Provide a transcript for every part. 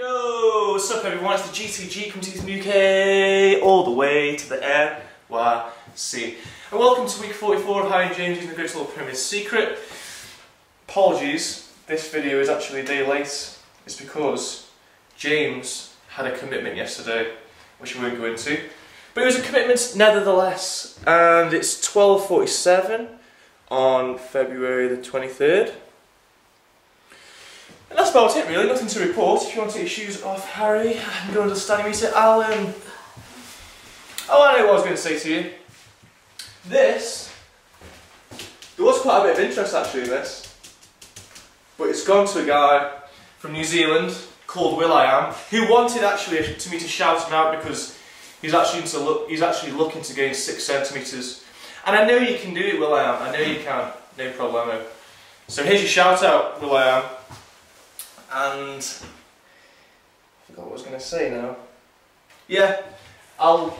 Yo, what's up everyone? It's the GTG from UK, all the way to the NYC. And welcome to week 44 of Harry and James using the Grow Taller Pyramid Secret. Apologies, this video is actually a day late. It's because James had a commitment yesterday, which we won't go into. But it was a commitment nevertheless, and it's 12.47 on February the 23rd. And that's about it really, nothing to report. If you want to take your shoes off, Harry, and go to the stadiometer, Alan. Oh, I know what I was going to say to you. This, there was quite a bit of interest actually in this, but it's gone to a guy from New Zealand called Will I Am, who wanted actually to me to shout him out because he's actually into look, he's actually looking to gain six centimeters, and I know you can do it, Will I Am. I know you can, no problemo. So here's your shout out, Will I Am. And I forgot what I was going to say now. Yeah, I'll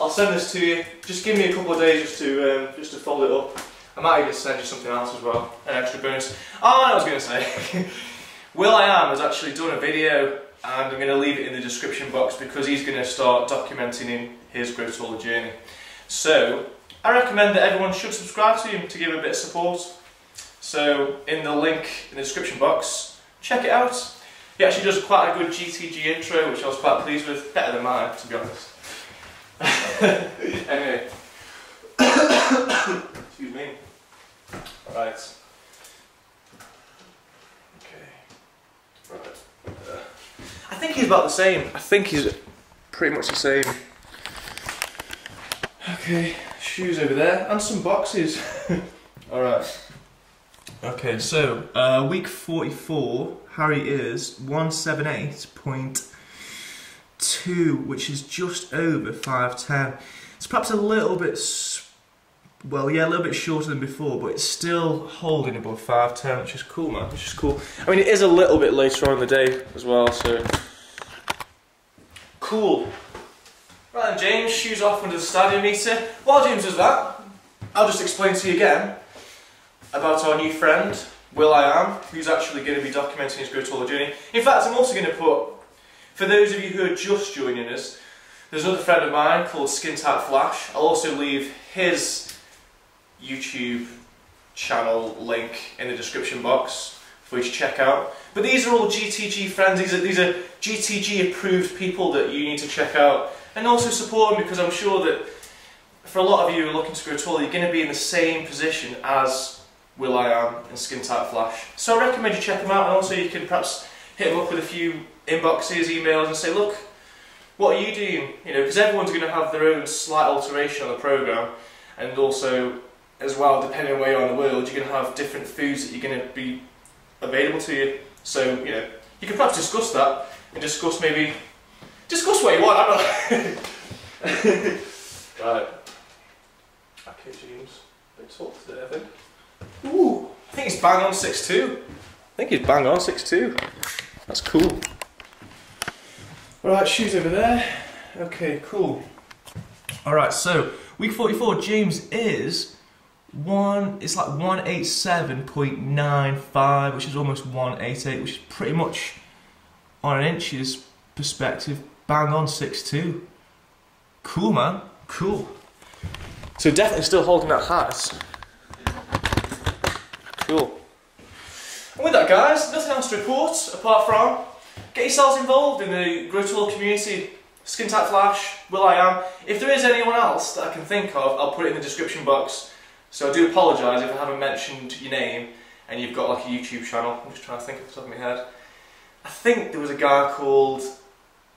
I'll send this to you. Just give me a couple of days just to um, just to fold it up. I might even send you something else as well, an extra bonus. Oh, I was going to say, Will I Am has actually done a video, and I'm going to leave it in the description box because he's going to start documenting in his Grow Taller journey. So I recommend that everyone should subscribe to him to give him a bit of support. So in the link in the description box, check it out. He actually does quite a good GTG intro, which I was quite pleased with. Better than mine, to be honest. anyway. Excuse me. Alright. Okay. Right. Uh, I think he's about the same. I think he's pretty much the same. Okay, shoes over there, and some boxes. Alright. Okay, so uh, week 44, Harry is 178.2, which is just over 510. It's perhaps a little bit, well, yeah, a little bit shorter than before, but it's still holding above 510, which is cool, man, which is cool. I mean, it is a little bit later on in the day as well, so cool. Right then, James, shoes off under the stadiometer. While James does that, I'll just explain to you again about our new friend, Will I Am, who's actually going to be documenting his Grow Taller journey. In fact, I'm also going to put, for those of you who are just joining us, there's another friend of mine called Skin Tight Flash. I'll also leave his YouTube channel link in the description box for you to check out. But these are all GTG friends, these are, these are GTG approved people that you need to check out and also support them because I'm sure that for a lot of you who are looking to grow taller, you're going to be in the same position as Will I Am and Skin Tight Flash. So I recommend you check them out and also you can perhaps hit them up with a few inboxes, emails and say, look, what are you doing? You know, because everyone's going to have their own slight alteration on the programme and also as well, depending on where you are in the world, you're going to have different foods that you're going to be available to you. So, you know, you can perhaps discuss that and discuss maybe, discuss what you want, I'm not... right. Okay, James, big talk today, I think. Ooh, I think he's bang on 6'2". I think he's bang on 6'2". That's cool. Alright, shoes over there. Okay, cool. Alright, so week 44, James is one, it's like 187.95, which is almost 188, which is pretty much on an inches perspective, bang on 6'2". Cool, man. Cool. So definitely still holding that height. Cool. And with that guys, nothing else to report apart from get yourselves involved in the Grow community. Skin Tight Flash, Will I Am. If there is anyone else that I can think of, I'll put it in the description box. So I do apologise if I haven't mentioned your name and you've got like a YouTube channel. I'm just trying to think off the top of my head. I think there was a guy called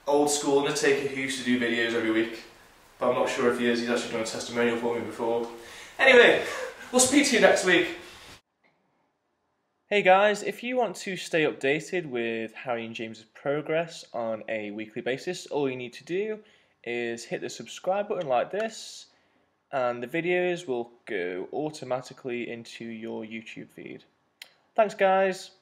Old School Undertaker who used to do videos every week. But I'm not sure if he is, he's actually done a testimonial for me before. Anyway, we'll speak to you next week. Hey guys, if you want to stay updated with Harry and James's progress on a weekly basis, all you need to do is hit the subscribe button like this, and the videos will go automatically into your YouTube feed. Thanks guys!